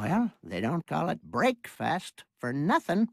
Well, they don't call it breakfast for nothing.